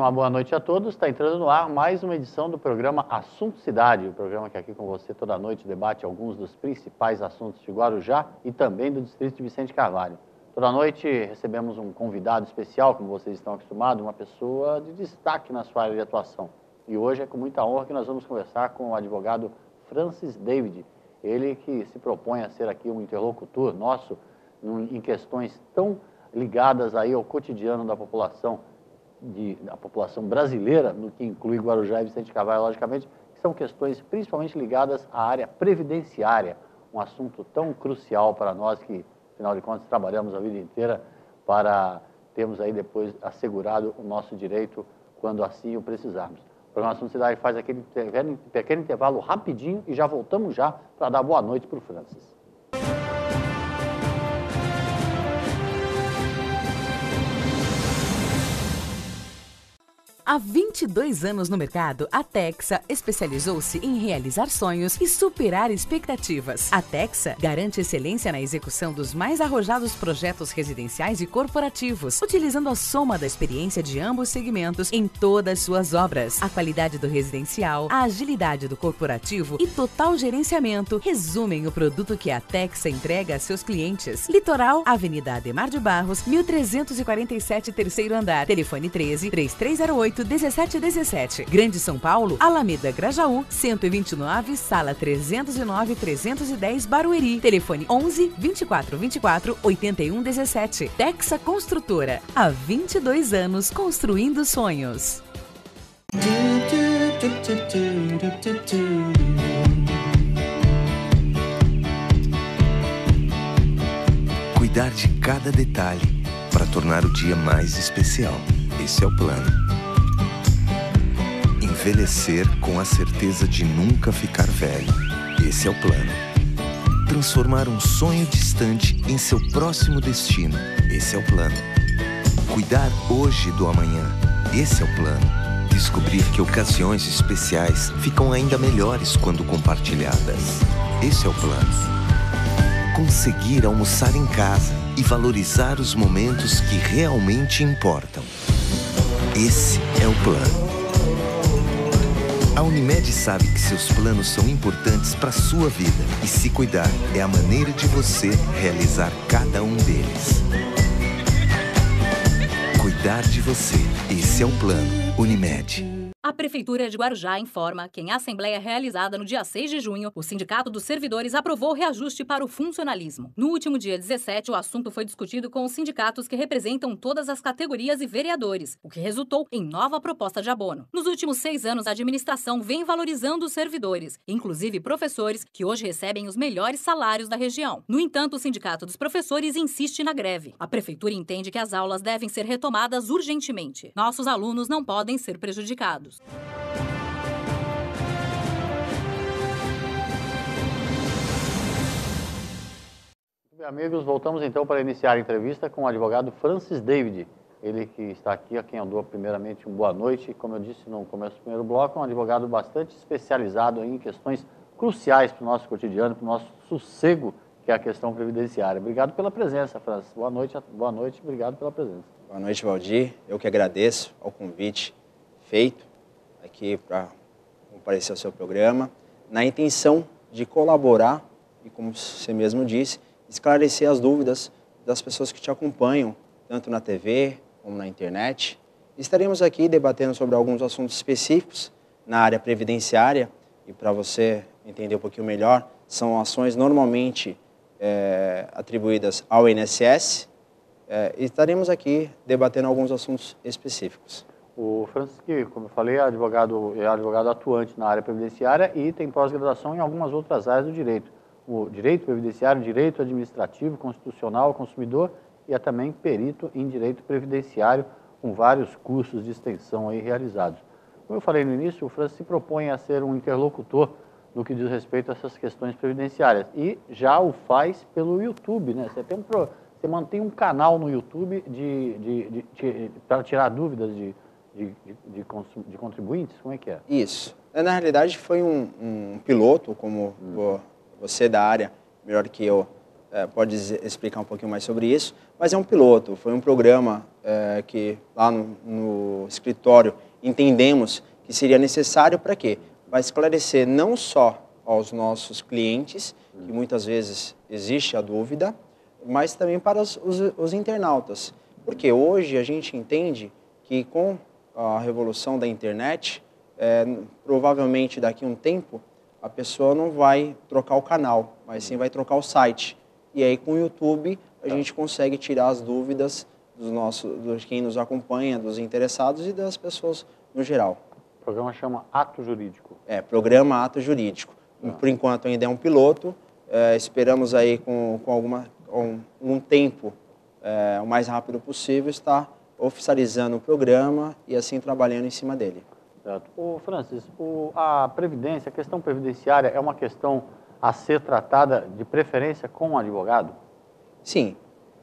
Uma boa noite a todos. Está entrando no ar mais uma edição do programa Assunto Cidade, o programa que aqui com você toda noite debate alguns dos principais assuntos de Guarujá e também do distrito de Vicente Carvalho. Toda noite recebemos um convidado especial, como vocês estão acostumados, uma pessoa de destaque na sua área de atuação. E hoje é com muita honra que nós vamos conversar com o advogado Francis David, ele que se propõe a ser aqui um interlocutor nosso em questões tão ligadas aí ao cotidiano da população de, da população brasileira, no que inclui Guarujá e Vicente Carvalho, logicamente, são questões principalmente ligadas à área previdenciária, um assunto tão crucial para nós que, afinal de contas, trabalhamos a vida inteira para termos aí depois assegurado o nosso direito quando assim o precisarmos. O programa Assunto Cidade faz aquele pequeno intervalo rapidinho e já voltamos já para dar boa noite para o Francis. Há 22 anos no mercado, a Texa especializou-se em realizar sonhos e superar expectativas. A Texa garante excelência na execução dos mais arrojados projetos residenciais e corporativos, utilizando a soma da experiência de ambos segmentos em todas suas obras. A qualidade do residencial, a agilidade do corporativo e total gerenciamento resumem o produto que a Texa entrega a seus clientes. Litoral, Avenida Ademar de Barros, 1347, terceiro andar. Telefone 13 3308 1717. Grande São Paulo, Alameda Grajaú, 129, sala 309 310 Barueri. Telefone 11 24 24 81 17. Texa Construtora. Há 22 anos construindo sonhos. Cuidar de cada detalhe para tornar o dia mais especial. Esse é o plano Envelhecer com a certeza de nunca ficar velho. Esse é o plano. Transformar um sonho distante em seu próximo destino. Esse é o plano. Cuidar hoje do amanhã. Esse é o plano. Descobrir que ocasiões especiais ficam ainda melhores quando compartilhadas. Esse é o plano. Conseguir almoçar em casa e valorizar os momentos que realmente importam. Esse é o plano. A Unimed sabe que seus planos são importantes para sua vida e se cuidar é a maneira de você realizar cada um deles. Cuidar de você. Esse é o plano Unimed. Prefeitura de Guarujá informa que em assembleia realizada no dia 6 de junho, o Sindicato dos Servidores aprovou reajuste para o funcionalismo. No último dia 17, o assunto foi discutido com os sindicatos que representam todas as categorias e vereadores, o que resultou em nova proposta de abono. Nos últimos seis anos, a administração vem valorizando os servidores, inclusive professores, que hoje recebem os melhores salários da região. No entanto, o Sindicato dos Professores insiste na greve. A Prefeitura entende que as aulas devem ser retomadas urgentemente. Nossos alunos não podem ser prejudicados. Bem, amigos, voltamos então para iniciar a entrevista com o advogado Francis David. Ele que está aqui, a quem eu dou primeiramente uma boa noite. Como eu disse no começo do primeiro bloco, é um advogado bastante especializado em questões cruciais para o nosso cotidiano, para o nosso sossego, que é a questão previdenciária. Obrigado pela presença, Francis. Boa noite, boa noite, obrigado pela presença. Boa noite, Valdir. Eu que agradeço ao convite feito aqui para comparecer ao seu programa, na intenção de colaborar e, como você mesmo disse, esclarecer as dúvidas das pessoas que te acompanham, tanto na TV como na internet. Estaremos aqui debatendo sobre alguns assuntos específicos na área previdenciária e para você entender um pouquinho melhor, são ações normalmente é, atribuídas ao INSS. É, e estaremos aqui debatendo alguns assuntos específicos. O Francisco, como eu falei, é advogado, é advogado atuante na área previdenciária e tem pós-graduação em algumas outras áreas do direito. O direito previdenciário, direito administrativo, constitucional, consumidor e é também perito em direito previdenciário, com vários cursos de extensão aí realizados. Como eu falei no início, o Francisco se propõe a ser um interlocutor no que diz respeito a essas questões previdenciárias e já o faz pelo YouTube, né? Você, tem um, você mantém um canal no YouTube de, de, de, de para tirar dúvidas de de, de, de, contribuintes? Como é que é? Isso. É, na realidade, foi um, um piloto, como hum. você da área, melhor que eu, é, pode explicar um pouquinho mais sobre isso, mas é um piloto, foi um programa é, que lá no, no, escritório entendemos que seria necessário para quê? Para esclarecer não só aos nossos clientes, que muitas vezes existe a dúvida, mas também para os, os, os internautas. Porque hoje a gente entende que com a revolução da internet, é, provavelmente daqui a um tempo, a pessoa não vai trocar o canal, mas sim vai trocar o site. E aí com o YouTube a tá. gente consegue tirar as dúvidas dos nossos, de quem nos acompanha, dos interessados e das pessoas no geral. O programa chama Ato Jurídico. É, programa Ato Jurídico. Tá. Por enquanto ainda é um piloto, é, esperamos aí com, com alguma, um, um tempo é, o mais rápido possível estar oficializando o programa e assim trabalhando em cima dele. Certo. O Francis, o, a previdência, a questão previdenciária é uma questão a ser tratada de preferência com o advogado? Sim.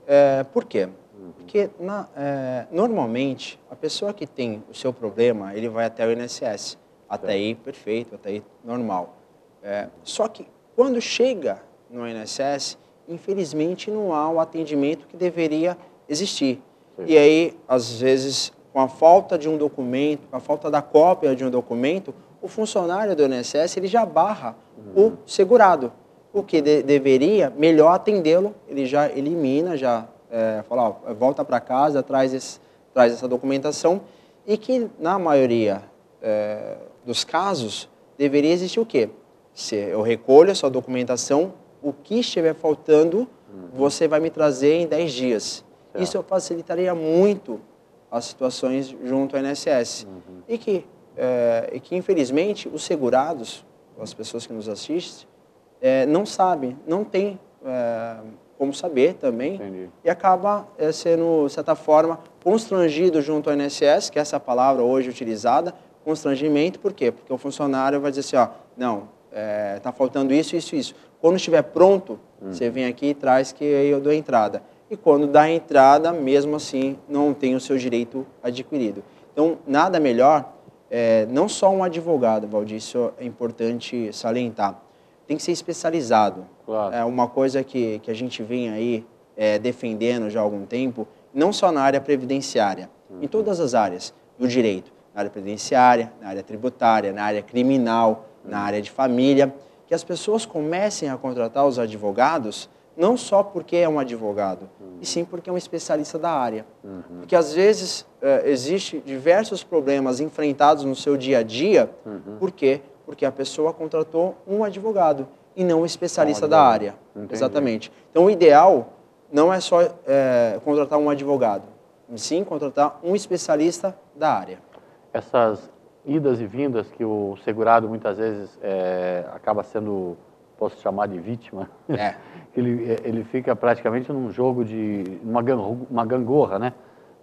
É, por quê? Uhum. Porque na, é, normalmente a pessoa que tem o seu problema, ele vai até o INSS. Até aí perfeito, até aí normal. É, só que quando chega no INSS, infelizmente não há o atendimento que deveria existir. Sim. E aí, às vezes, com a falta de um documento, com a falta da cópia de um documento, o funcionário do INSS ele já barra uhum. o segurado. O que de, deveria melhor atendê-lo, ele já elimina, já é, fala, ó, volta para casa, traz, esse, traz essa documentação e que na maioria é, dos casos deveria existir o quê? Se eu recolho a sua documentação, o que estiver faltando, uhum. você vai me trazer em 10 dias. Certo. Isso facilitaria muito as situações junto ao INSS. Uhum. E, que, é, e que, infelizmente, os segurados, as pessoas que nos assistem, é, não sabem, não tem é, como saber também, Entendi. e acaba sendo, de certa forma, constrangido junto ao INSS, que é essa palavra hoje utilizada, constrangimento, por quê? Porque o funcionário vai dizer assim, ó, não, está faltando isso, isso, isso. Quando estiver pronto, uhum. você vem aqui e traz que eu dou entrada e quando dá a entrada, mesmo assim, não tem o seu direito adquirido. Então, nada melhor, é, não só um advogado, Valdir, isso é importante salientar, tem que ser especializado. Claro. É uma coisa que, que a gente vem aí é, defendendo já há algum tempo, não só na área previdenciária, uhum. em todas as áreas do direito, na área previdenciária, na área tributária, na área criminal, uhum. na área de família, que as pessoas comecem a contratar os advogados não só porque é um advogado, uhum. e sim porque é um especialista da área. Uhum. Porque às vezes é, existe diversos problemas enfrentados no seu dia a dia, uhum. por quê? Porque a pessoa contratou um advogado e não um especialista da área. Entendi. Exatamente. Então o ideal não é só é, contratar um advogado, sim contratar um especialista da área. Essas idas e vindas que o segurado muitas vezes é, acaba sendo posso chamar de vítima, é. ele, ele fica praticamente num jogo de uma, uma gangorra, né?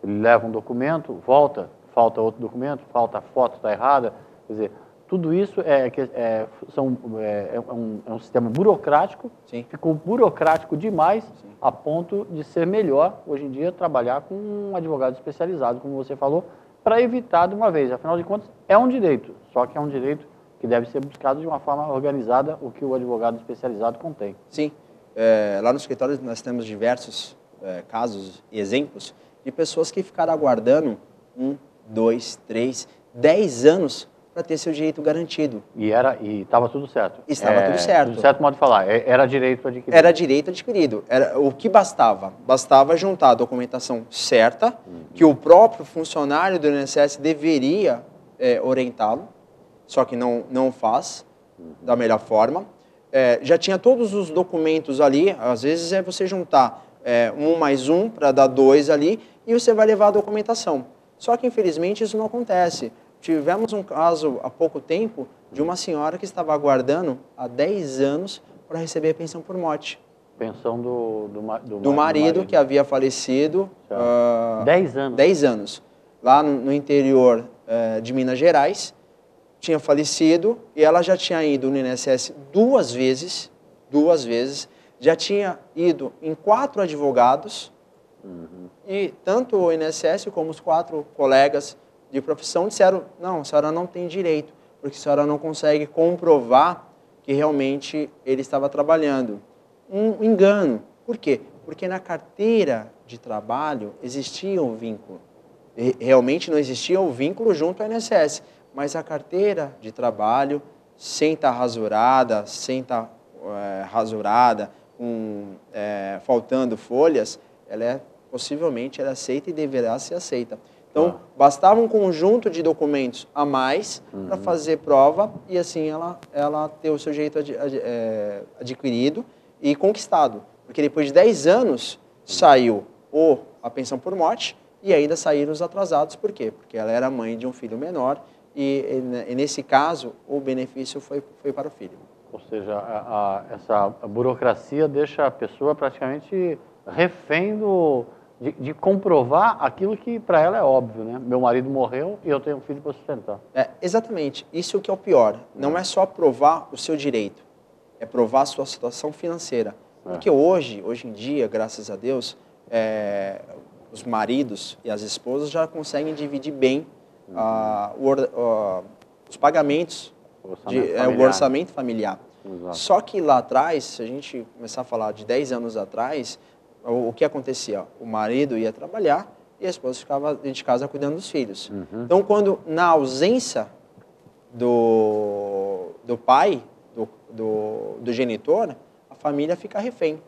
Ele leva um documento, volta, falta outro documento, falta a foto, está errada. Quer dizer, tudo isso é, é, são, é, é, um, é um sistema burocrático, Sim. ficou burocrático demais Sim. a ponto de ser melhor, hoje em dia, trabalhar com um advogado especializado, como você falou, para evitar de uma vez. Afinal de contas, é um direito, só que é um direito que deve ser buscado de uma forma organizada, o que o advogado especializado contém. Sim. É, lá no escritório nós temos diversos é, casos e exemplos de pessoas que ficaram aguardando um, dois, três, dez anos para ter seu direito garantido. E era e estava tudo certo. Estava é, tudo certo. Tudo certo modo de falar. É, era direito adquirido. Era direito adquirido. Era o que bastava. Bastava juntar a documentação certa, uhum. que o próprio funcionário do INSS deveria é, orientá-lo só que não, não faz da melhor forma. É, já tinha todos os documentos ali, às vezes é você juntar é, um mais um para dar dois ali e você vai levar a documentação. Só que infelizmente isso não acontece. Tivemos um caso há pouco tempo de uma senhora que estava aguardando há 10 anos para receber a pensão por morte. Pensão do, do, do, do, marido, do marido, que havia falecido. Uh, 10 anos. 10 anos. Lá no, no interior uh, de Minas Gerais tinha falecido e ela já tinha ido no INSS duas vezes, duas vezes, já tinha ido em quatro advogados uhum. e tanto o INSS como os quatro colegas de profissão disseram, não, a senhora não tem direito, porque a senhora não consegue comprovar que realmente ele estava trabalhando. Um engano. Por quê? Porque na carteira de trabalho existia um vínculo. Realmente não existia o um vínculo junto ao INSS, mas a carteira de trabalho, sem estar rasurada, sem estar é, rasurada, com, é, faltando folhas, ela é possivelmente ela é aceita e deverá ser aceita. Então, ah. bastava um conjunto de documentos a mais uhum. para fazer prova e assim ela, ela ter o seu direito ad, ad, é, adquirido e conquistado. Porque depois de 10 anos saiu o, a pensão por morte e ainda saíram os atrasados. Por quê? Porque ela era mãe de um filho menor e, e nesse caso o benefício foi, foi para o filho. Ou seja, a, a, essa burocracia deixa a pessoa praticamente refém do, de, de comprovar aquilo que para ela é óbvio, né? Meu marido morreu e eu tenho um filho para sustentar. É, exatamente. Isso é o que é o pior. Não é só provar o seu direito, é provar a sua situação financeira. É. Porque hoje, hoje em dia, graças a Deus, é, os maridos e as esposas já conseguem dividir bem uhum. o, os pagamentos, o orçamento, de, é, o orçamento familiar. Exato. Só que lá atrás, se a gente começar a falar de 10 anos atrás, o, o que acontecia? O marido ia trabalhar e a esposa ficava dentro de casa cuidando dos filhos. Uhum. Então, quando na ausência do, do pai, do, do, do, genitor, a família fica refém.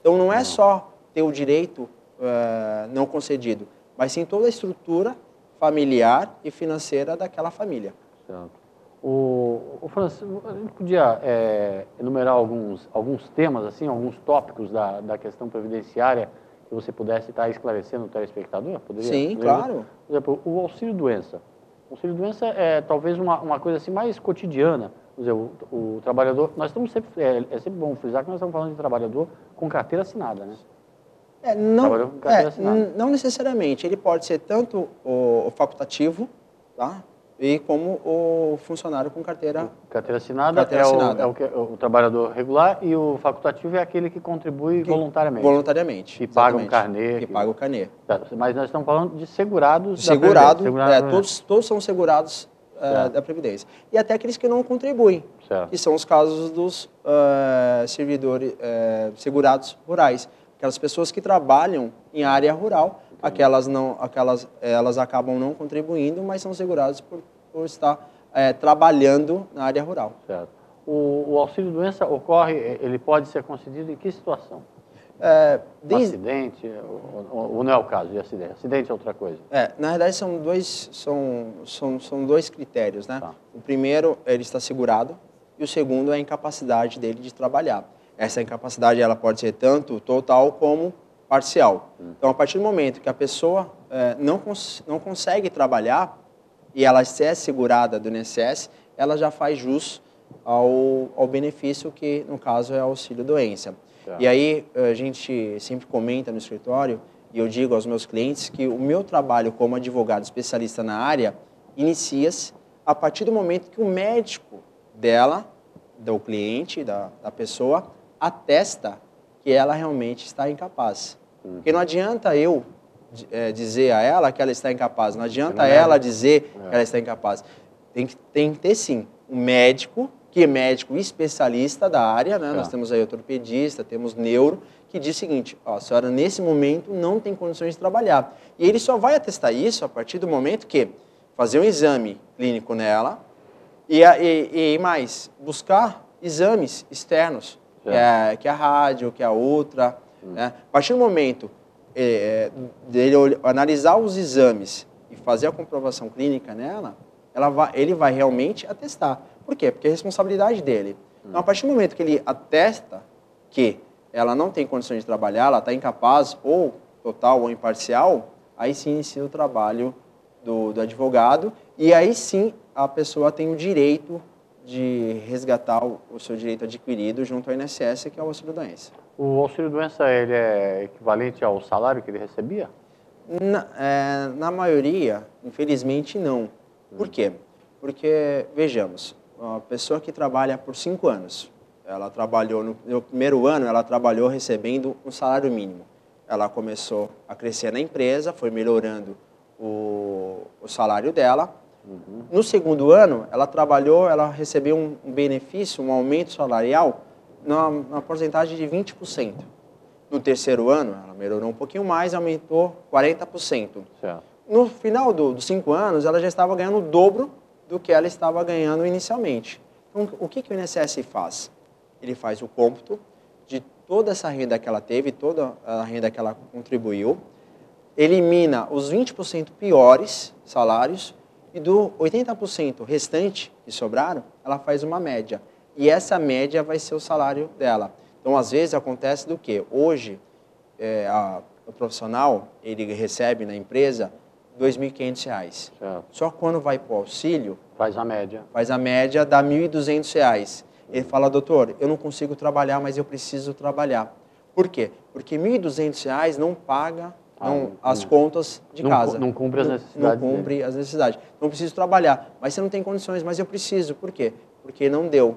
Então, não é só ter o direito uh, não concedido, mas sim toda a estrutura familiar e financeira daquela família. Certo. O, o Francisco, a gente podia é, enumerar alguns, alguns temas, assim, alguns tópicos da, da questão previdenciária que você pudesse estar esclarecendo o telespectador? Poderia? Sim, claro. Por exemplo, o auxílio-doença. O auxílio-doença é talvez uma, uma coisa assim mais cotidiana. Dizer, o, o trabalhador, nós estamos sempre, é, é, sempre bom frisar que nós estamos falando de trabalhador com carteira assinada, né? É, não, é, não necessariamente. Ele pode ser tanto o, o facultativo, tá? e como o funcionário com carteira carteira assinada, carteira é, assinada. O, é, o, que, o, trabalhador regular e o facultativo é aquele que contribui que, voluntariamente. voluntariamente que paga um carnê que, que, paga o carnê. Tá, mas nós estamos falando de segurados segurado, segurado é, todos todos são segurados uh, da previdência. E até aqueles que não contribuem certo. que são os casos dos uh, servidores uh, segurados rurais aquelas pessoas que trabalham em área rural aquelas não aquelas elas acabam não contribuindo mas são seguradas por por estar é, trabalhando na área rural. Certo. O, o auxílio-doença ocorre, ele pode ser concedido em que situação? É, desde... Acidente, ou, ou, não é o caso de acidente? Acidente é outra coisa? É, na verdade são dois, são, são, são dois critérios, né? Tá. O primeiro, ele está segurado, e o segundo é a incapacidade dele de trabalhar. Essa incapacidade ela pode ser tanto total como parcial. Hum. Então, a partir do momento que a pessoa é, não, cons não consegue trabalhar, e ela é segurada do INSS, ela já faz jus ao, ao benefício que, no caso, é auxílio-doença. Tá. E aí, a gente sempre comenta no escritório, e eu digo aos meus clientes que o meu trabalho como advogado especialista na área inicia-se a partir do momento que o médico dela, do cliente, da, da pessoa, atesta que ela realmente está incapaz. Uhum. Porque não adianta eu é, dizer a ela que ela está incapaz. Não adianta é ela dizer é. que ela está incapaz. Tem que, tem que ter, sim, um médico, que é médico especialista da área, né? Nós tá. temos aí ortopedista, temos neuro, que diz o seguinte, ó, a senhora nesse momento não tem condições de trabalhar. E ele só vai atestar isso a partir do momento que fazer um exame clínico nela e, e, e mais, buscar exames externos, é, que é a rádio, que é a outra. Hum. Né? A partir do momento é, dele analisar os exames e fazer a comprovação clínica nela, ela vai, ele vai realmente atestar. Por quê? Porque é responsabilidade dele. Então, a partir do momento que ele atesta que ela não tem condições de trabalhar, ela está incapaz, ou total ou imparcial, aí sim inicia o trabalho do, do advogado, e aí sim a pessoa tem o direito de resgatar o, seu direito adquirido junto ao INSS, que é o auxílio-doença. O auxílio-doença ele é equivalente ao salário que ele recebia? Na, é, na maioria, infelizmente, não. Por quê? Porque, vejamos, uma pessoa que trabalha por cinco anos, ela trabalhou, no, no primeiro ano, ela trabalhou recebendo um salário mínimo. Ela começou a crescer na empresa, foi melhorando o, o salário dela. Uhum. No segundo ano, ela trabalhou, ela recebeu um benefício, um aumento salarial numa, numa porcentagem de 20%. No terceiro ano, ela melhorou um pouquinho mais, aumentou 40%. Certo. No final do- dos cinco anos, ela já estava ganhando o dobro do que ela estava ganhando inicialmente. Então, o que, que o INSS faz? Ele faz o cômputo de toda essa renda que ela teve, toda a renda que ela contribuiu, elimina os 20% piores salários e do 80% restante que sobraram, ela faz uma média. E essa média vai ser o salário dela. Então, às vezes, acontece do que? Hoje, é, a- o profissional, ele recebe na empresa 2.500 reais. Certo. Só quando vai para o auxílio, Faz a média. faz a média, dá 1.200 reais. Ele fala, doutor, eu não consigo trabalhar, mas eu preciso trabalhar. Por quê? Porque 1.200 reais não paga Ah, não, não- as contas de não casa. não cumpre as Não- necessidades Não cumpre as necessidades. Então, eu preciso trabalhar. Mas você não tem condições, mas eu preciso. Por quê? Porque não deu.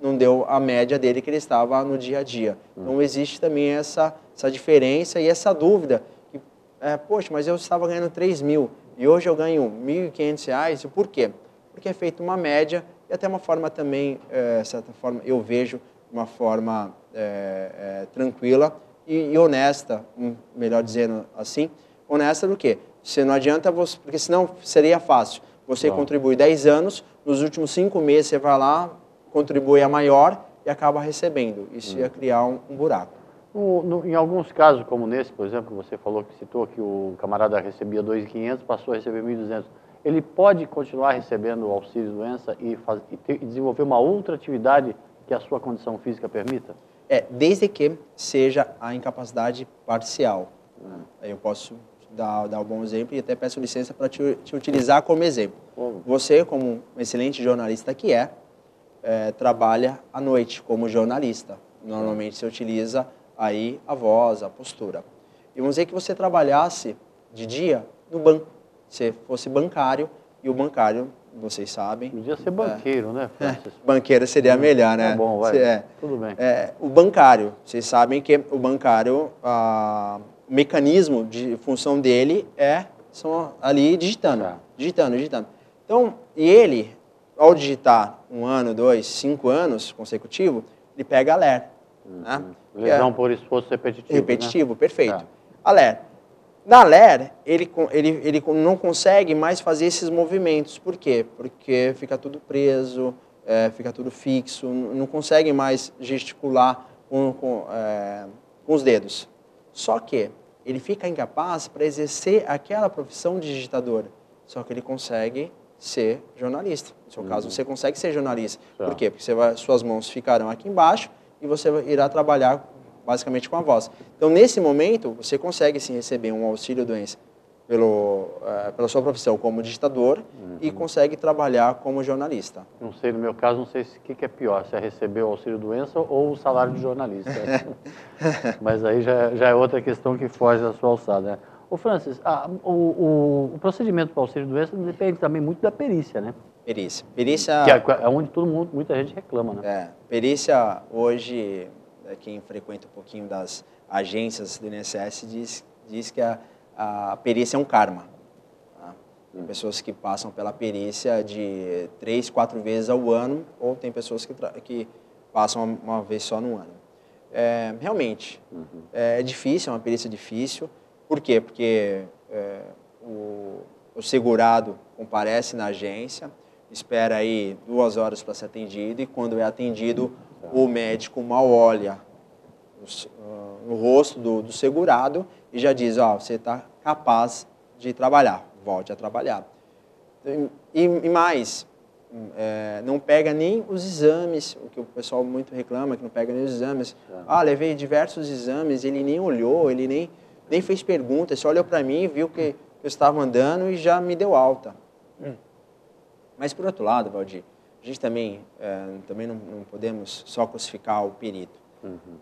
Não deu a média dele que ele estava no dia a dia. Então, existe também essa, essa diferença e essa dúvida. Que, é, Poxa, mas eu estava ganhando 3 mil e hoje eu ganho 1.500 reais. E Por quê? Porque é feita uma média e até uma forma também, é, certa forma, eu vejo uma forma é, é, tranquila e, e honesta, hum, melhor dizendo assim, honesta do quê? Você não adianta você, porque senão seria fácil. Você Claro. contribui 10 anos, nos últimos 5 meses você vai lá, contribui a maior e acaba recebendo. Isso ia criar um, um buraco. No- no- em alguns casos, como nesse, por exemplo, que você falou que citou que o camarada recebia 2.500, passou a receber 1.200. Ele pode continuar recebendo o auxílio doença e, faz- e ter- e desenvolver uma outra atividade que a sua condição física permita? É, desde que seja a incapacidade parcial. Aí eu posso dar, dar um bom exemplo e até peço licença para te, te utilizar como exemplo. Você, como um excelente jornalista que é, é, trabalha à noite como jornalista. Normalmente você utiliza aí a voz, a postura. E vamos dizer que você trabalhasse de dia no banco. Você fosse bancário e o bancário, vocês sabem, Podia ser banqueiro, né, Francis? banqueiro seria melhor, né? Tá bom, vai. É. Tudo bem. É, o bancário, vocês sabem que o bancário, ah, o mecanismo de função dele é são ali digitando, Tá. digitando, digitando. Então, e ele, ao digitar um ano, dois, cinco anos consecutivo, ele pega a LER. Né? Que é- Lesão por esforço repetitivo. né? Repetitivo, perfeito. Tá. A LER. Na LER, ele, ele, ele não consegue mais fazer esses movimentos. Por quê? Porque fica tudo preso, é, fica tudo fixo, não consegue mais gesticular com, com, é, com os dedos. Só que ele fica incapaz para exercer aquela profissão de digitador. Só que ele consegue ser jornalista. No seu caso, você consegue ser jornalista. Tá. Por quê? Porque vai- suas mãos ficarão aqui embaixo e você irá trabalhar basicamente com a voz. Então, nesse momento, você consegue sim receber um auxílio doença pelo, eh, pela sua profissão como digitador e consegue trabalhar como jornalista. Não sei, no meu caso, não sei se- o que, que é pior, se é receber o auxílio doença ou o salário de jornalista. Mas aí já, já é outra questão que foge da sua alçada. Né? Ô, Francis, ah, o, o, o procedimento para o auxílio doença depende também muito da perícia, né? Perícia. Perícia, Que é, é onde todo mundo, muita gente reclama, né? é, perícia hoje, quem frequenta um pouquinho das agências do INSS diz, diz que a, a perícia é um karma. tá? Tem pessoas que passam pela perícia de três, quatro vezes ao ano, ou tem pessoas que, que passam uma vez só no ano. É, realmente, é difícil, é uma perícia difícil. Por quê? Porque é, o, o segurado comparece na agência, espera aí duas horas para ser atendido e quando é atendido, o médico mal olha no, ah, rosto do, do segurado e já diz, ó, você está capaz de trabalhar, volte a trabalhar. E, e mais, hum, é, não pega nem os exames, o que o pessoal muito reclama, que não pega nem os exames. Ah, levei diversos exames, ele nem olhou, ele nem, nem fez pergunta, só olhou para mim, viu que eu estava andando e já me deu alta. Mas, por outro lado, Valdir, a gente também, é, também não, não podemos só crucificar o perito.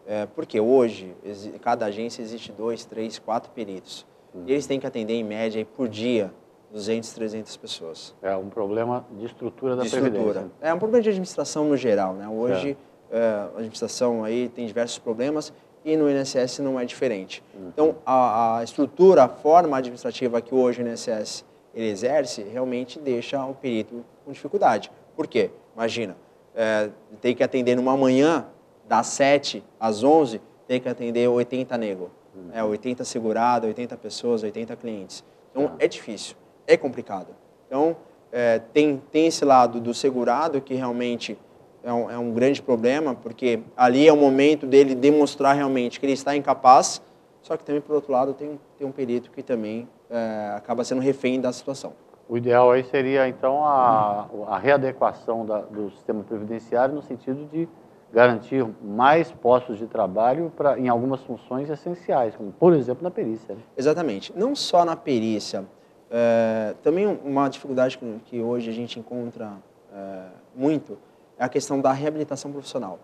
É, porque hoje, cada agência existe dois, três, quatro peritos. E eles têm que atender, em média, por dia, 200, 300 pessoas. É um problema de estrutura da de estrutura. Previdência. É um problema de administração no geral. Né? Hoje, é, a administração aí tem diversos problemas e no INSS não é diferente. Então, a, a estrutura, a forma administrativa que hoje o INSS ele exerce, realmente deixa o perito com dificuldade. Por quê? Imagina, é, tem que atender numa manhã, das 7 às 11, tem que atender 80 nego. Uhum. É, 80 segurado, 80 pessoas, 80 clientes. Então, é difícil, é complicado. Então, é, tem, tem esse lado do segurado que realmente é um, é um grande problema, porque ali é o momento dele demonstrar realmente que ele está incapaz, só que também, por outro lado, tem, tem um perito que também é, acaba sendo refém da situação. O ideal aí seria, então, a, a readequação da, do sistema previdenciário no sentido de garantir mais postos de trabalho pra, em algumas funções essenciais, como, por exemplo, na perícia. Né? Exatamente. Não só na perícia. É, também uma dificuldade que, que, hoje a gente encontra é, muito é a questão da reabilitação profissional.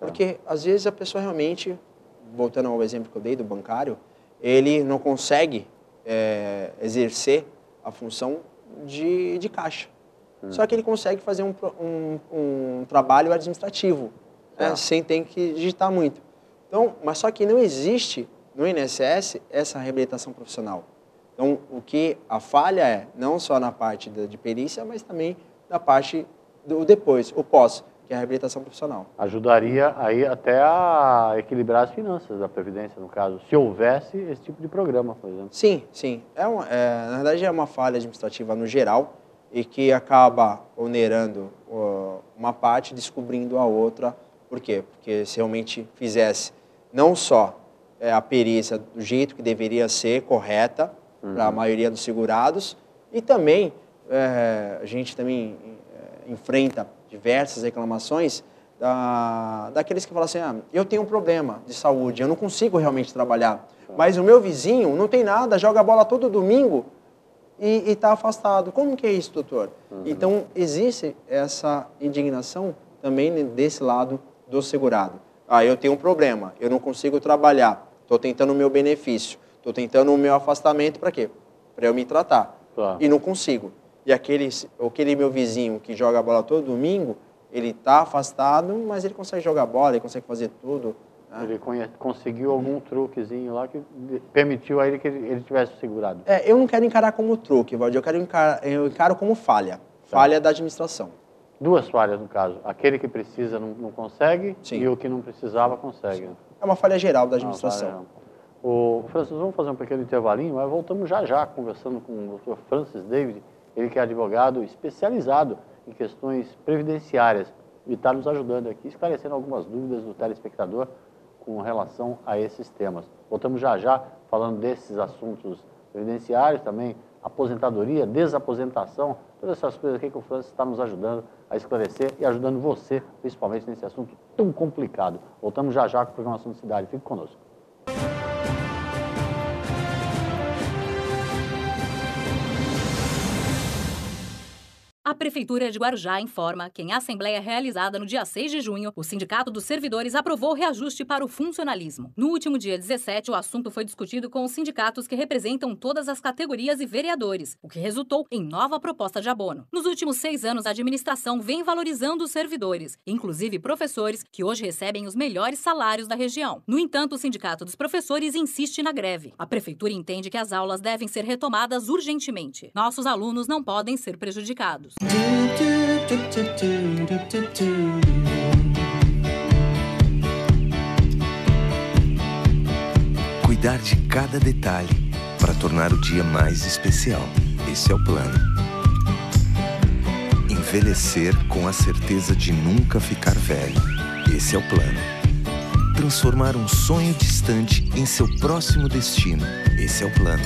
Porque, às vezes, a pessoa realmente, voltando ao exemplo que eu dei do bancário, ele não consegue é, exercer a função de, de caixa. Hum. Só que ele consegue fazer um, um, um trabalho administrativo, né, sem ter que digitar muito. Então, mas só que não existe no INSS essa reabilitação profissional. Então, o que a falha é, não só na parte de perícia, mas também na parte do depois, o pós, que é a reabilitação profissional. Ajudaria aí até a equilibrar as finanças da Previdência, no caso, se houvesse esse tipo de programa, por exemplo. Sim, sim. É, uma, é na verdade, é uma falha administrativa no geral e que acaba onerando uh, uma parte, descobrindo a outra. Por quê? Porque se realmente fizesse não só é, a perícia do jeito que deveria ser, correta, uhum. para a maioria dos segurados, e também é, a gente também enfrenta diversas reclamações da, daqueles que falam assim, ah, eu tenho um problema de saúde, eu não consigo realmente trabalhar, mas o meu vizinho não tem nada, joga bola todo domingo e está afastado. Como que é isso, doutor? Uhum. Então, existe essa indignação também desse lado do segurado. Ah, eu tenho um problema, eu não consigo trabalhar, estou tentando o meu benefício, estou tentando o meu afastamento para quê? Para eu me tratar. Claro. E não consigo e aquele, aquele meu vizinho que joga bola todo domingo, ele está afastado, mas ele consegue jogar bola, ele consegue fazer tudo. Né? Ele conhece, conseguiu algum truquezinho lá que permitiu a ele que ele, ele tivesse segurado. É, eu não quero encarar como truque, Valdir, eu quero encarar, eu encaro como falha, tá. falha da administração. Duas falhas no caso, aquele que precisa não, não consegue Sim. e o que não precisava consegue. Sim. É uma falha geral da administração. O Francis, vamos fazer um pequeno intervalinho, mas voltamos já já conversando com o Dr. Francis David, ele que é advogado especializado em questões previdenciárias e está nos ajudando aqui, esclarecendo algumas dúvidas do telespectador com relação a esses temas. Voltamos já já falando desses assuntos previdenciários também, aposentadoria, desaposentação, todas essas coisas aqui que o Francis está nos ajudando a esclarecer e ajudando você, principalmente nesse assunto tão complicado. Voltamos já já com a programação de cidade. Fique conosco. A Prefeitura de Guarujá informa que em assembleia realizada no dia 6 de junho, o Sindicato dos Servidores aprovou reajuste para o funcionalismo. No último dia 17, o assunto foi discutido com os sindicatos que representam todas as categorias e vereadores, o que resultou em nova proposta de abono. Nos últimos seis anos, a administração vem valorizando os servidores, inclusive professores, que hoje recebem os melhores salários da região. No entanto, o Sindicato dos Professores insiste na greve. A Prefeitura entende que as aulas devem ser retomadas urgentemente. Nossos alunos não podem ser prejudicados. Cuidar de cada detalhe para tornar o dia mais especial. Esse é o plano. Envelhecer com a certeza de nunca ficar velho. Esse é o plano. Transformar um sonho distante em seu próximo destino. Esse é o plano.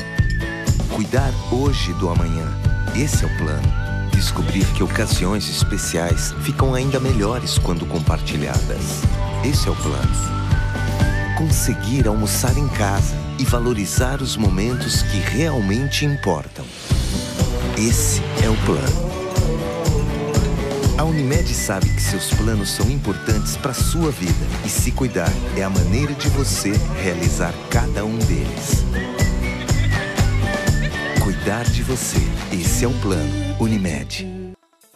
Cuidar hoje do amanhã. Esse é o plano descobrir que ocasiões especiais ficam ainda melhores quando compartilhadas. Esse é o plano. Conseguir almoçar em casa e valorizar os momentos que realmente importam. Esse é o plano. A Unimed sabe que seus planos são importantes para sua vida e se cuidar é a maneira de você realizar cada um deles. Cuidar de você. Esse é o plano Unimed.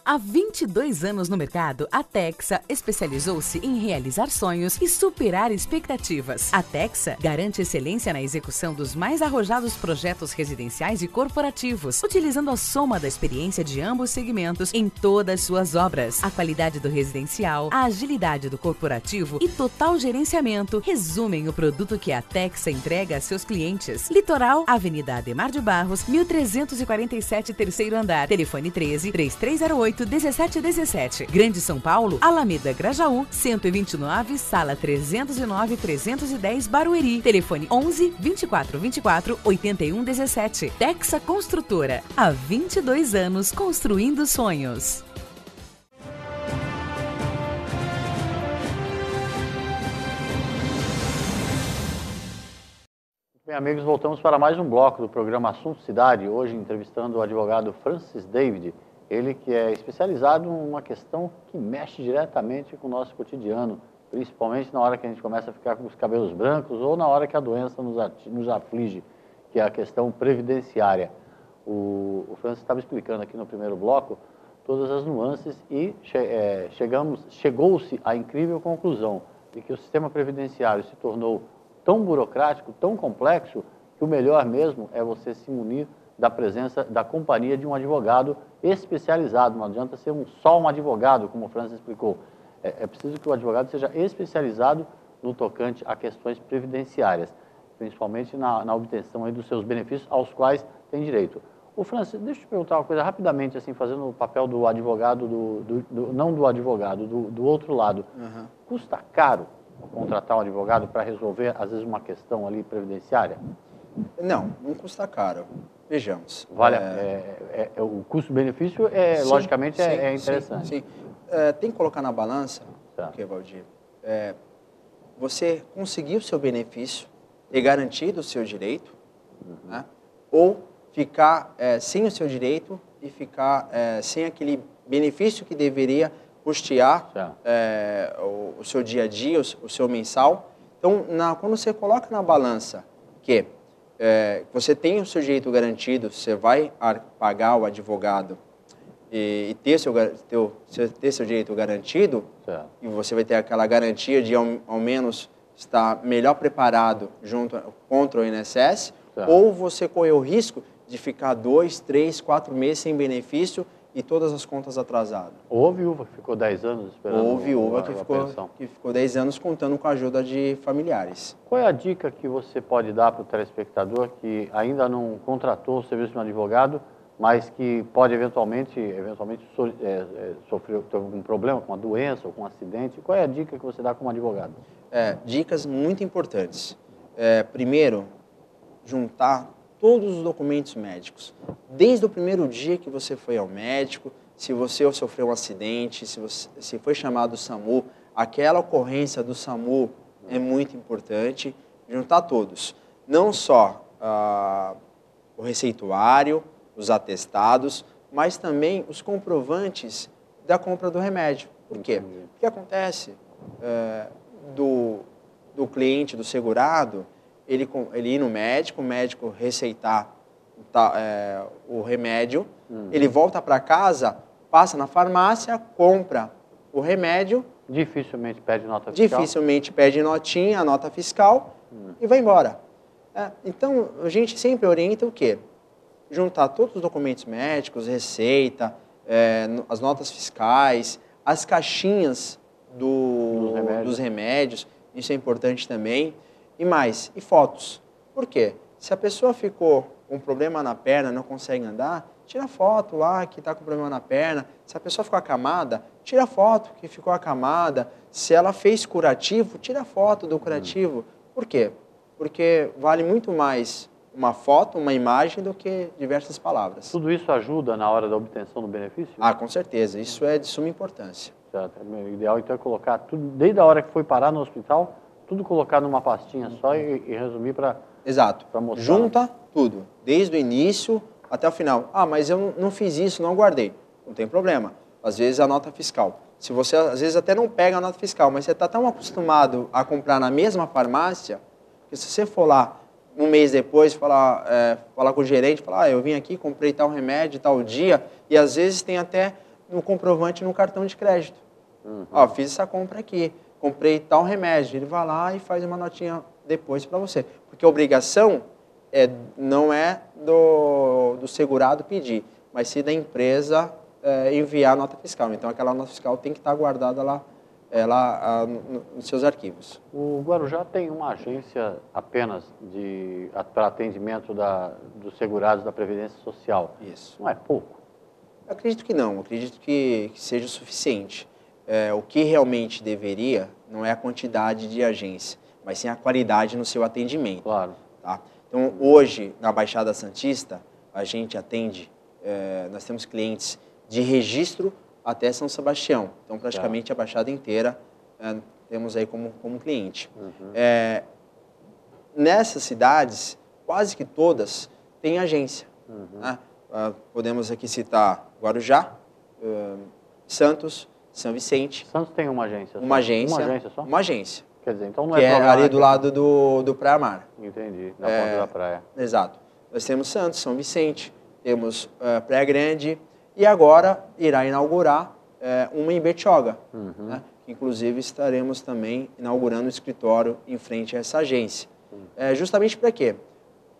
Há 22 anos no mercado, a Texa especializou-se em realizar sonhos e superar expectativas. A Texa garante excelência na execução dos mais arrojados projetos residenciais e corporativos, utilizando a soma da experiência de ambos segmentos em todas suas obras. A qualidade do residencial, a agilidade do corporativo e total gerenciamento resumem o produto que a Texa entrega a seus clientes. Litoral, Avenida Ademar de Barros, 1347, terceiro andar. Telefone 13 3308 1717. Grande São Paulo, Alameda Grajaú, 129, sala 309 310 Barueri. Telefone 11 24 24 81 17. Texa Construtora. Há 22 anos construindo sonhos. Bem, amigos, voltamos para mais um bloco do programa Assunto Cidade, hoje entrevistando o advogado Francis David, ele que é especializado em uma questão que mexe diretamente com o nosso cotidiano, principalmente na hora que a gente começa a ficar com os cabelos brancos ou na hora que a doença nos, nos aflige, que é a questão previdenciária. O, o Francis estava explicando aqui no primeiro bloco todas as nuances e che, é, chegamos, chegou-se à incrível conclusão de que o sistema previdenciário se tornou tão burocrático, tão complexo, que o melhor mesmo é você se munir da presença, da companhia de um advogado especializado. Não adianta ser um, só um advogado, como o Francis explicou. É, é preciso que o advogado seja especializado no tocante a questões previdenciárias, principalmente na, na obtenção aí dos seus benefícios aos quais tem direito. O Francis, deixa eu te perguntar uma coisa rapidamente, assim, fazendo o papel do advogado, do, do, do não do advogado, do, do outro lado. Uhum. Custa caro contratar um advogado para resolver, às vezes, uma questão ali previdenciária? Não, não custa caro. Vejamos. Vale, é... É, é, o custo-benefício, é, sim, logicamente, é, sim, é, interessante. Sim, sim. É, tem que colocar na balança, tá. porque, Valdir, é, você conseguir o seu benefício e garantir o seu direito, uhum. né? ou ficar sem o seu direito e ficar sem aquele benefício que deveria custear o, o, seu dia a dia, o, o seu mensal. Então, na, quando você coloca na balança que é, você tem o seu direito garantido, você vai pagar o advogado e, e ter, seu, ter, ter seu direito garantido, certo. e você vai ter aquela garantia de, ao, ao, menos, estar melhor preparado junto contra o INSS, certo. ou você corre o risco de ficar dois, três, quatro meses sem benefício e todas as contas atrasadas. Houve viúva que ficou 10 anos esperando Houve viúva que ficou, que ficou 10 anos contando com a ajuda de familiares. Qual é a dica que você pode dar para o telespectador que ainda não contratou o serviço de um advogado, mas que pode eventualmente, eventualmente so, é, é, sofrer algum problema com uma doença ou com um acidente? Qual é a dica que você dá como advogado? É, dicas muito importantes. É, primeiro, juntar todos os documentos médicos. Desde o primeiro dia que você foi ao médico, se você sofreu um acidente, se, você, se foi chamado do SAMU, aquela ocorrência do SAMU é muito importante, juntar todos. Não só ah, o receituário, os atestados, mas também os comprovantes da compra do remédio. Por quê? O que acontece é, do, do cliente, do segurado, ele, ele ir no médico, o médico receitar tá, é, o remédio, uhum. ele volta para casa, passa na farmácia, compra o remédio. Dificilmente pede nota fiscal. Dificilmente pede notinha, nota fiscal uhum. e vai embora. É, então, a gente sempre orienta o quê? Juntar todos os documentos médicos, receita, é, as notas fiscais, as caixinhas do, dos, remédios. dos remédios, isso é importante também. E mais, e fotos. Por quê? Se a pessoa ficou com um problema na perna, não consegue andar, tira foto lá que está com problema na perna. Se a pessoa ficou acamada, tira foto que ficou acamada. Se ela fez curativo, tira foto do curativo. Por quê? Porque vale muito mais uma foto, uma imagem, do que diversas palavras. Tudo isso ajuda na hora da obtenção do benefício? Ah, com certeza. Isso é de suma importância. Certo. O ideal então é colocar tudo, desde a hora que foi parar no hospital, tudo colocar numa pastinha só e, e resumir para Exato. mostrar. Junta tudo, desde o início até o final. Ah, mas eu não fiz isso, não guardei. Não tem problema. Às vezes a nota fiscal. Se você às vezes até não pega a nota fiscal, mas você está tão acostumado a comprar na mesma farmácia, que se você for lá um mês depois falar, é, falar com o gerente, falar, ah, eu vim aqui, comprei tal remédio, tal dia, e às vezes tem até no comprovante no cartão de crédito. Uhum. Ó, fiz essa compra aqui, comprei tal remédio. Ele vai lá e faz uma notinha depois para você. Porque a obrigação é, não é do, do segurado pedir, mas sim da empresa é, enviar a nota fiscal. Então, aquela nota fiscal tem que estar guardada lá, é, lá a, nos seus arquivos. O Guarujá tem uma agência apenas para atendimento da, dos segurados da Previdência Social. Isso. Não é pouco? Acredito que não, acredito que, que seja o suficiente. É, o que realmente deveria não é a quantidade de agência, mas sim a qualidade no seu atendimento. Claro. Tá? Então, hoje, na Baixada Santista, a gente atende, é, nós temos clientes de registro até São Sebastião. Então, praticamente tá. a Baixada inteira é, temos aí como, como cliente. Uhum. É, nessas cidades, quase que todas têm agência. Uhum. Né? Uh, podemos aqui citar Guarujá, uh, Santos, São Vicente. Santos tem uma agência? Uma agência. Uma agência só? Uma agência. Quer dizer, então não é Que é ali do lado do, do Praia Mar. Entendi, na é, ponta da praia. Exato. Nós temos Santos, São Vicente, temos uh, Praia Grande e agora irá inaugurar uh, uma em Betioga. Uhum. Né? Inclusive estaremos também inaugurando um escritório em frente a essa agência. Uhum. É, justamente para quê?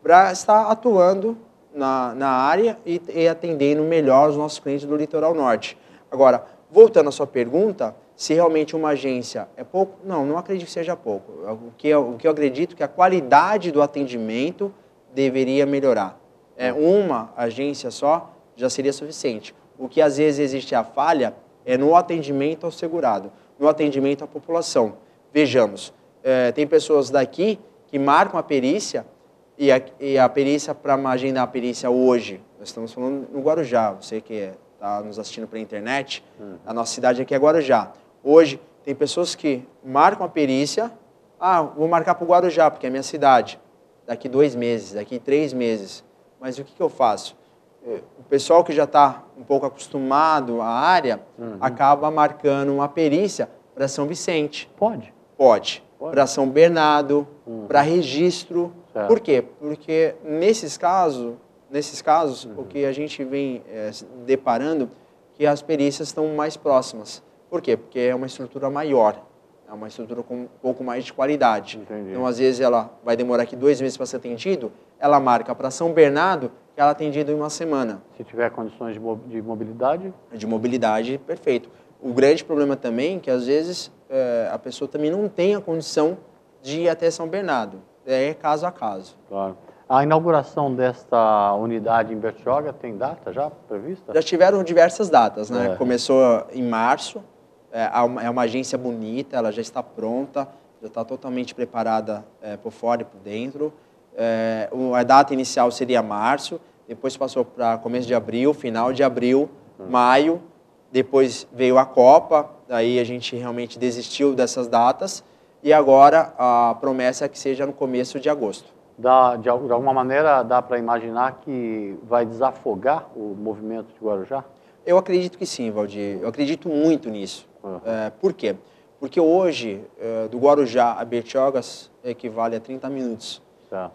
Para estar atuando na, na área e, e atendendo melhor os nossos clientes do litoral norte. Agora, voltando à sua pergunta, se realmente uma agência é pouco, não, não acredito que seja pouco. O que eu, o que eu acredito é que a qualidade do atendimento deveria melhorar. É, uma agência só já seria suficiente. O que às vezes existe a falha é no atendimento ao segurado, no atendimento à população. Vejamos, é, tem pessoas daqui que marcam a perícia e a, e a perícia, para agendar a perícia hoje, nós estamos falando no Guarujá, você que está nos assistindo pela internet, uhum. a nossa cidade aqui é Guarujá. Hoje, tem pessoas que marcam a perícia, ah, vou marcar para o Guarujá, porque é minha cidade. Daqui dois meses, daqui três meses. Mas o que, que eu faço? Eh, o pessoal que já está um pouco acostumado à área uhum. acaba marcando uma perícia para São Vicente. Pode? Pode. Pode. Para São Bernardo, uhum. para registro. Certo. Por quê? Porque nesses casos, nesses casos, uhum. o que a gente vem é, deparando que as perícias estão mais próximas. Por quê? Porque é uma estrutura maior, é uma estrutura com um pouco mais de qualidade. Entendi. Então, às vezes, ela vai demorar aqui dois meses para ser atendido, ela marca para São Bernardo que ela é atendida em uma semana. Se tiver condições de mobilidade? De mobilidade, perfeito. O grande problema também é que, às vezes, é, a pessoa também não tem a condição de ir até São Bernardo é caso a caso. Claro. A inauguração desta unidade em Bertioga tem data já prevista? Já tiveram diversas datas, né? É. Começou em março, é, é uma agência bonita, ela já está pronta, já está totalmente preparada é, por fora e por dentro. É, a data inicial seria março, depois passou para começo de abril, final de abril, hum. maio, depois veio a Copa, daí a gente realmente desistiu dessas datas e agora a promessa é que seja no começo de agosto. Dá, de, alguma maneira dá para imaginar que vai desafogar o movimento de Guarujá? Eu acredito que sim, Valdir. Eu acredito muito nisso. Uhum. É, por quê? Porque hoje, é, do Guarujá a Bertiogas equivale a 30 minutos.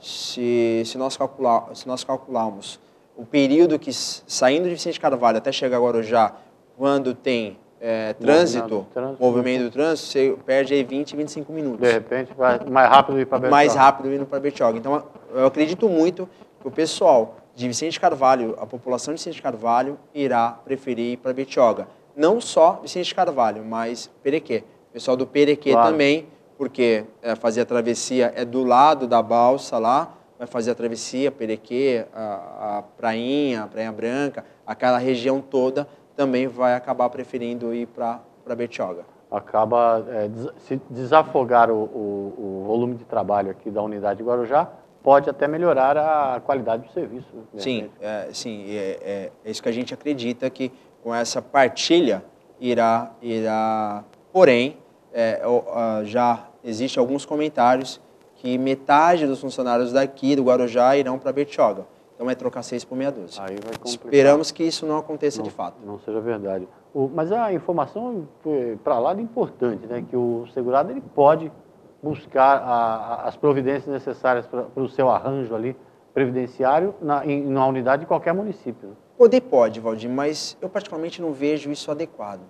Se, se, nós calcular, se nós calcularmos o período que, saindo de Vicente Carvalho até chegar a Guarujá, quando tem é, trânsito, trânsito, movimento do trânsito, você perde aí 20, 25 minutos. De repente, vai mais rápido ir para Bertioga. Mais rápido indo para Bertioga. Então, eu acredito muito que o pessoal de Vicente Carvalho, a população de Vicente Carvalho, irá preferir ir para Bertioga. Não só Vicente Carvalho, mas Perequê. O pessoal do Perequê claro. também, porque é, fazer a travessia é do lado da balsa lá, vai fazer a travessia, Perequê, a, a Prainha, a Praia Branca, aquela região toda, também vai acabar preferindo ir para Bertioga. Acaba, é, se desafogar o, o, o, volume de trabalho aqui da unidade de Guarujá, pode até melhorar a qualidade do serviço. Né? Sim, é, sim é, é, é, isso que a gente acredita que com essa partilha irá, irá porém, é, já existe alguns comentários que metade dos funcionários daqui do Guarujá irão para Bertioga. Então é trocar 6 por meia dúzia. Aí vai Esperamos que isso não aconteça não, de fato. Não seja verdade. O, mas a informação para lá é importante, né? Que o segurado ele pode buscar a, a, as providências necessárias para o seu arranjo ali previdenciário na, em, na unidade de qualquer município. Né? Poder pode, Valdir, mas eu particularmente não vejo isso adequado.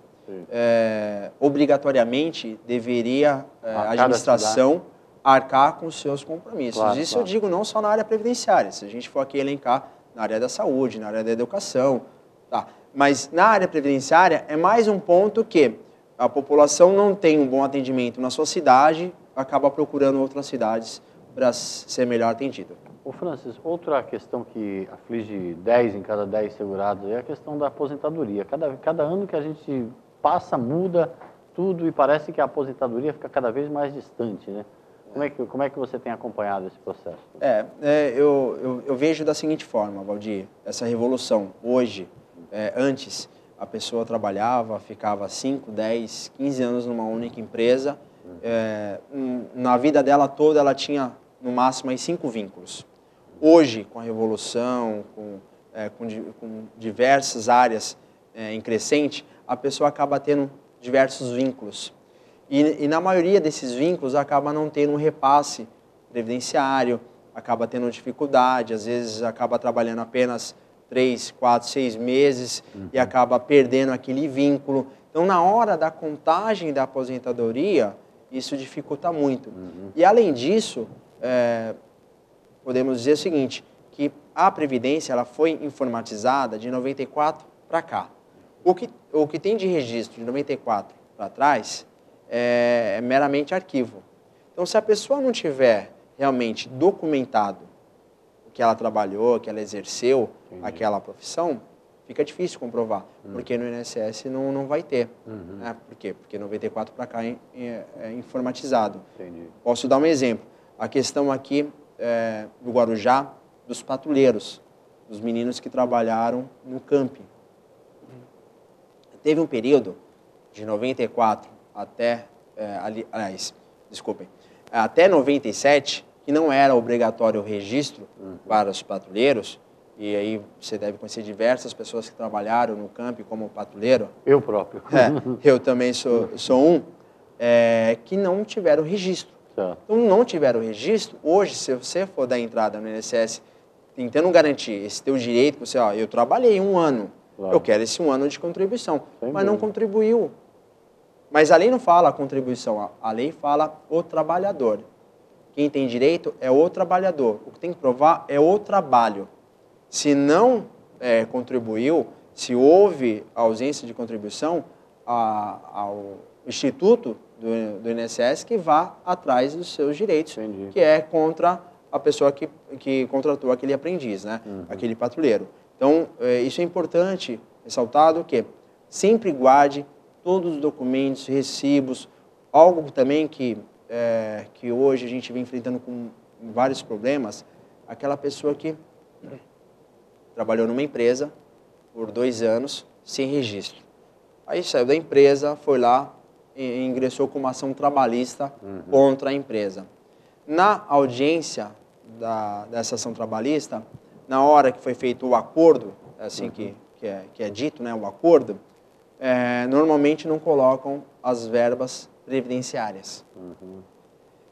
É, obrigatoriamente deveria é, a administração arcar com os seus compromissos. Claro, isso claro. eu digo não só na área previdenciária, se a gente for aqui elencar na área da saúde, na área da educação, tá? mas na área previdenciária é mais um ponto que a população não tem um bom atendimento na sua cidade, acaba procurando outras cidades para ser melhor atendido. Ô Francis, outra questão que aflige 10 em cada 10 segurados é a questão da aposentadoria. Cada, cada ano que a gente passa, muda tudo e parece que a aposentadoria fica cada vez mais distante, né? Como é que, como é que você tem acompanhado esse processo? É, é, eu, eu, eu vejo da seguinte forma, Valdir, essa revolução. Hoje, é, antes, a pessoa trabalhava, ficava 5, 10, 15 anos numa única empresa. É, n- na vida dela toda, ela tinha, no máximo, aí, cinco vínculos. Hoje, com a revolução, com, é, com, com diversas áreas é, em crescente, a pessoa acaba tendo diversos vínculos. E, e na maioria desses vínculos acaba não tendo um repasse previdenciário, acaba tendo dificuldade, às vezes acaba trabalhando apenas três, quatro, seis meses e acaba perdendo aquele vínculo. Então, na hora da contagem da aposentadoria, isso dificulta muito. E além disso, é, podemos dizer o seguinte, que a Previdência ela foi informatizada de 94 para cá. O que, o que tem de registro de 94 para trás é, é meramente arquivo. Então, se a pessoa não tiver realmente documentado o que ela trabalhou, que ela exerceu aquela profissão, fica difícil comprovar, porque no INSS não, não vai ter. Né? Por quê? Porque 94 para cá é, é- é informatizado. Entendi. Posso dar um exemplo. A questão aqui é, do Guarujá, dos patrulheiros, dos meninos que trabalharam no camping. Teve um período de 94 até, é, ali, aliás, desculpem, até 97, que não era obrigatório o registro para os patrulheiros, e aí você deve conhecer diversas pessoas que trabalharam no camping como patrulheiro, Eu próprio. é, eu também sou, sou um, é, que não tiveram registro. Certo. Então, não tiveram registro, hoje, se você for dar entrada no INSS tentando garantir esse teu direito, você, ó, eu trabalhei um ano, Claro. eu quero esse um ano de contribuição, Sem mas não contribuiu. Mas a lei não fala a contribuição, a- lei fala o trabalhador. Quem tem direito é o trabalhador. O que tem que provar é o trabalho. Se não é, contribuiu, se houve ausência de contribuição, a- ao Instituto do, do INSS que vá atrás dos seus direitos, Entendi. que é contra a pessoa que, que contratou aquele aprendiz, né? aquele patrulheiro. Então, é, isso é importante ressaltado que sempre guarde todos os documentos, recibos, algo também que, é, que hoje a gente vem enfrentando com vários problemas, aquela pessoa que trabalhou numa empresa por dois anos sem registro. Aí saiu da empresa, foi lá e ingressou com uma ação trabalhista contra a empresa. Na audiência da, dessa ação trabalhista, na hora que foi feito o acordo, é assim que, que, é, que é dito, né, o acordo, é, normalmente não colocam as verbas previdenciárias.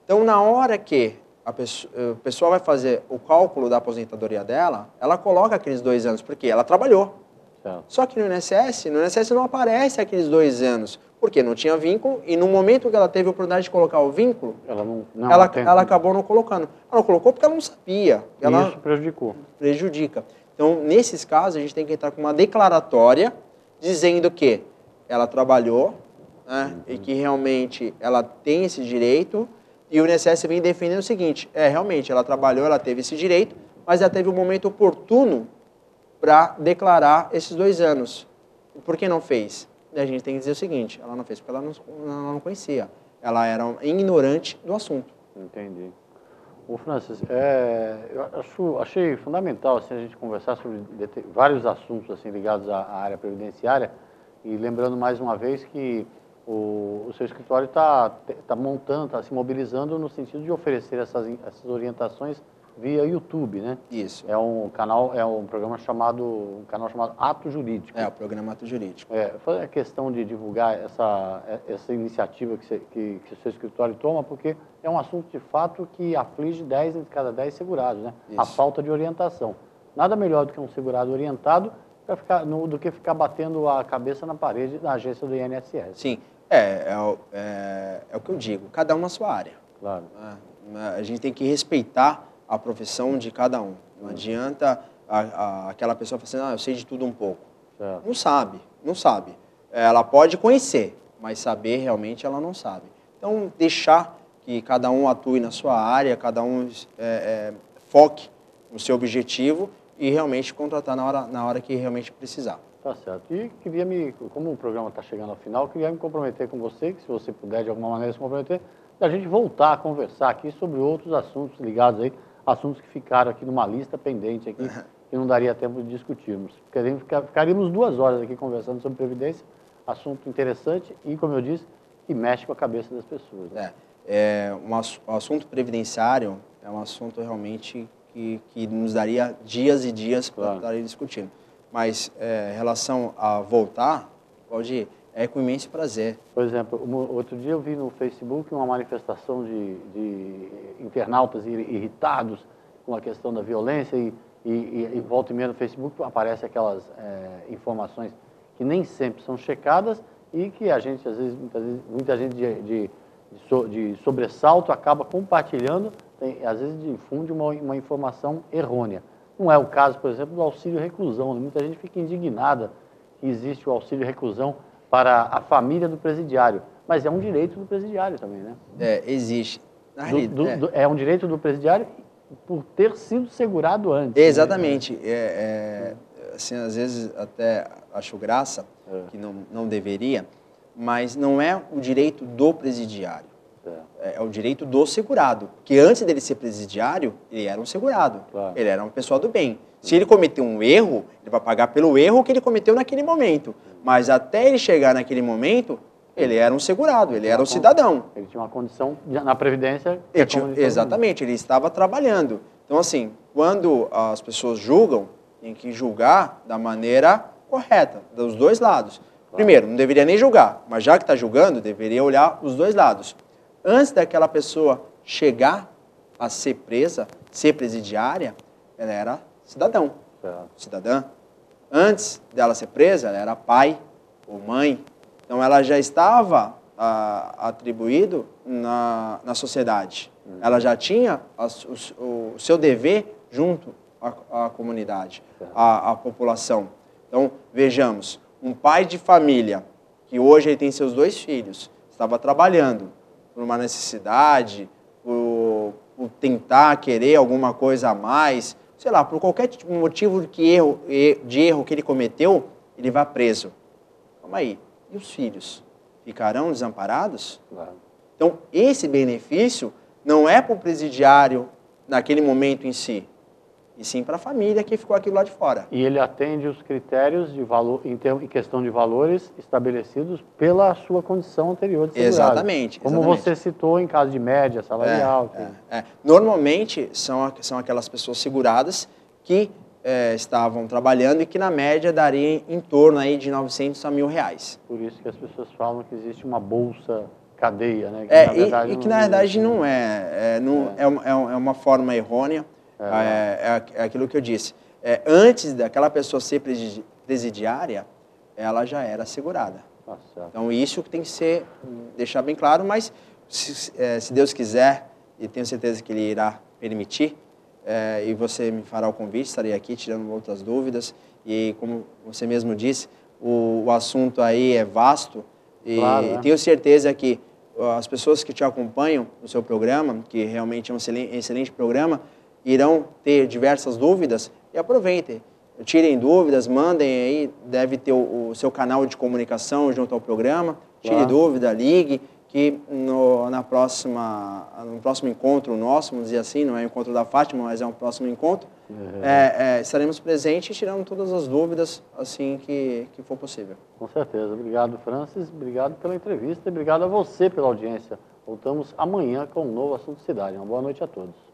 Então, na hora que a pessoa, a pessoa vai fazer o cálculo da aposentadoria dela, ela coloca aqueles dois anos, porque ela trabalhou. Certo. Só que no INSS, no INSS não aparece aqueles dois anos, porque não tinha vínculo, e no momento que ela teve a oportunidade de colocar o vínculo, Ela não, não ela, tem- ela acabou não colocando. Ela não colocou porque ela não sabia. Ela Isso prejudicou. prejudica. Então, nesses casos, a gente tem que entrar com uma declaratória dizendo que ela trabalhou né, e que realmente ela tem esse direito. E o INSS vem defendendo o seguinte: é, realmente, ela trabalhou, ela teve esse direito, mas ela teve um momento oportuno para declarar esses dois anos. Por que não fez? E a gente tem que dizer o seguinte: ela não fez porque ela não, ela não conhecia. Ela era ignorante do assunto. Entendi. O Francis, é, eu acho, achei fundamental assim, a gente conversar sobre vários assuntos assim, ligados à, à área previdenciária. E lembrando mais uma vez que o, o seu escritório está tá montando, está se mobilizando no sentido de oferecer essas, essas orientações via YouTube, né? Isso. É um canal, é um programa chamado, um canal chamado Ato Jurídico. É o programa ato jurídico. É, foi a questão de divulgar essa, essa iniciativa que, você- que, que o seu escritório toma, porque é um assunto de fato que aflige 10 em cada 10 segurados, né? A Isso. falta de orientação. Nada melhor do que um segurado orientado ficar, no, do que ficar batendo a cabeça na parede da agência do INSS. Sim, é, é, o- é, é o que eu digo, cada um na sua área. Claro. né? A gente tem que respeitar a profissão de cada um. Não adianta a- a- aquela pessoa falar assim, ah, eu sei de tudo um pouco. Certo. Não sabe, não sabe. Ela pode conhecer, mas saber realmente ela não sabe. Então, deixar que cada um atue na sua área, cada um é, é, foque no seu objetivo e realmente contratar na hora, na hora que realmente precisar. Tá certo. E queria me, como o programa está chegando ao final, queria me comprometer com você, que se você puder de alguma maneira se comprometer, da gente voltar a conversar aqui sobre outros assuntos ligados aí, assuntos que ficaram aqui numa lista pendente aqui, que não daria tempo de discutirmos. Ficaríamos duas horas aqui conversando sobre Previdência, assunto interessante e, como eu disse, que mexe com a cabeça das pessoas. né? É, é, um ass- o assunto previdenciário é um assunto realmente que, que nos daria dias e dias para Claro. estar discutindo. Mas é, em relação a voltar, pode é com imenso prazer. Por exemplo, outro dia eu vi no Facebook uma manifestação de, de internautas ir- irritados com a questão da violência e, e, e, volta e meia no Facebook aparecem aquelas eh, informações que nem sempre são checadas e que a gente, às vezes, muitas vezes, muita gente de, de, de de sobressalto acaba compartilhando, tem- às vezes difunde uma, uma informação errônea. Não é o caso, por exemplo, do auxílio reclusão. Muita gente fica indignada que existe o auxílio reclusão para a família do presidiário, mas é um direito do presidiário também, né? É, existe. Na Do- do- é. do- é um direito do presidiário por ter sido segurado antes. né? Exatamente. É, é, assim, às vezes até acho graça, É. que não, não deveria, mas não é o direito do presidiário. É. É o direito do segurado. Porque antes dele ser presidiário, ele era um segurado. Claro. Ele era uma pessoa do bem. Se ele cometeu um erro, ele vai pagar pelo erro que ele cometeu naquele momento. Mas até ele chegar naquele momento, ele era um segurado, ele era um cidadão. Ele tinha uma condição na Previdência. Ele é tinha- exatamente, ele estava trabalhando. Então, assim, quando as pessoas julgam, tem que julgar da maneira correta, dos dois lados. Primeiro, não deveria nem julgar, mas já que está julgando, deveria olhar os dois lados. Antes daquela pessoa chegar a ser presa, ser presidiária, ela era cidadão, Certo. cidadã. Antes dela ser presa, ela era pai ou mãe. Então, ela já estava ah, atribuído na, na sociedade. Ela já tinha as- os- o, seu dever junto à, à comunidade, à, à população. Então, vejamos, um pai de família, que hoje ele tem seus dois filhos, estava trabalhando por uma necessidade, por, por tentar querer alguma coisa a mais, sei lá, por qualquer motivo que erro, de erro que ele cometeu, ele vai preso. Calma aí, e os filhos? Ficarão desamparados? Claro. Então, esse benefício não é para o presidiário naquele momento em si, e sim para a família que ficou aquilo lá de fora. E ele atende os critérios de valor, em, em questão de valores estabelecidos pela sua condição anterior de segurado. Exatamente, Como exatamente. você citou em caso de média salarial. que- É, é. Normalmente são, são aquelas pessoas seguradas que é, estavam trabalhando e que na média daria em torno aí de 900 a mil reais. Por isso que as pessoas falam que existe uma bolsa cadeia, né? Que, É, na e- verdade, e, que não na verdade existe. não é. É, não, é. uma, é é uma forma errônea. É, é aqu- é aquilo que eu disse. É, antes daquela pessoa ser presidi- presidiária, ela já era segurada. Certo. Então isso que tem que ser, deixar bem claro, mas se, eh, se Deus quiser, e tenho certeza que Ele irá permitir, eh, e você me fará o convite, estarei aqui tirando outras dúvidas, e como você mesmo disse, o, o assunto aí é vasto, e Claro, né? tenho certeza que as pessoas que te acompanham no seu programa, que realmente é um excelente, excelente programa, irão ter diversas dúvidas, e aproveitem. Tirem dúvidas, mandem aí, deve ter o, o seu canal de comunicação junto ao programa. Tire Claro. dúvida, ligue, que no, na próxima, no próximo encontro nosso, vamos dizer assim, não é o encontro da Fátima, mas é um próximo encontro, é, é, estaremos presentes tirando todas as dúvidas assim que, que for possível. Com certeza. Obrigado, Francis. Obrigado pela entrevista e obrigado a você pela audiência. Voltamos amanhã com um novo assunto cidade. Uma boa noite a todos.